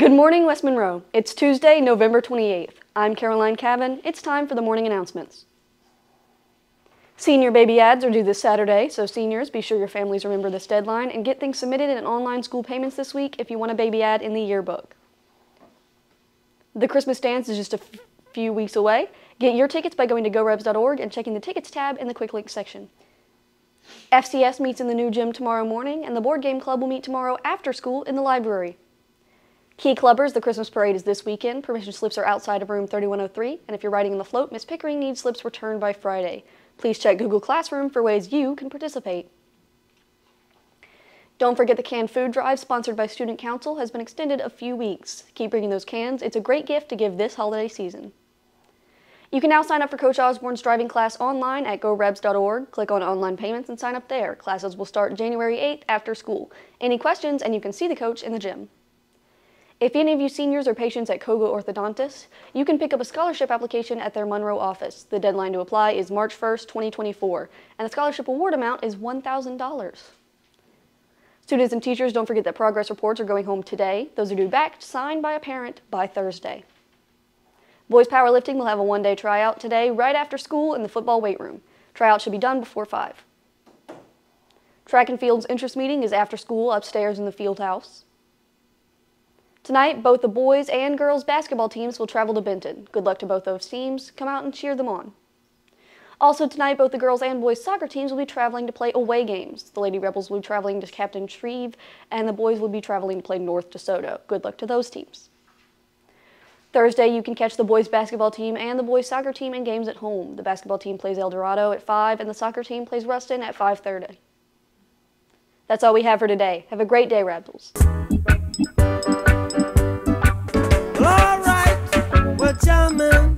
Good morning, West Monroe. It's Tuesday, November 28th. I'm Caroline Cavan. It's time for the morning announcements. Senior baby ads are due this Saturday, so seniors, be sure your families remember this deadline and get things submitted in online school payments this week if you want a baby ad in the yearbook. The Christmas dance is just a few weeks away. Get your tickets by going to gorebs.org and checking the tickets tab in the quick links section. FCS meets in the new gym tomorrow morning, and the board game club will meet tomorrow after school in the library. Key Clubbers, the Christmas parade is this weekend. Permission slips are outside of room 3103, and if you're riding in the float, Miss Pickering needs slips returned by Friday. Please check Google Classroom for ways you can participate. Don't forget the canned food drive sponsored by Student Council has been extended a few weeks. Keep bringing those cans. It's a great gift to give this holiday season. You can now sign up for Coach Osborne's driving class online at gorebs.org. Click on online payments and sign up there. Classes will start January 8th after school. Any questions and you can see the coach in the gym. If any of you seniors are patients at Koga Orthodontists, you can pick up a scholarship application at their Monroe office. The deadline to apply is March 1st, 2024, and the scholarship award amount is $1,000. Students and teachers, don't forget that progress reports are going home today. Those are due back signed by a parent by Thursday. Boys powerlifting will have a one-day tryout today right after school in the football weight room. Tryout should be done before 5. Track and field's interest meeting is after school upstairs in the field house. Tonight, both the boys and girls basketball teams will travel to Benton. Good luck to both those teams. Come out and cheer them on. Also tonight, both the girls and boys soccer teams will be traveling to play away games. The Lady Rebels will be traveling to Captain Shreve, and the boys will be traveling to play North DeSoto. Good luck to those teams. Thursday, you can catch the boys basketball team and the boys soccer team in games at home. The basketball team plays El Dorado at 5, and the soccer team plays Ruston at 5.30. That's all we have for today. Have a great day, Rebels. Well,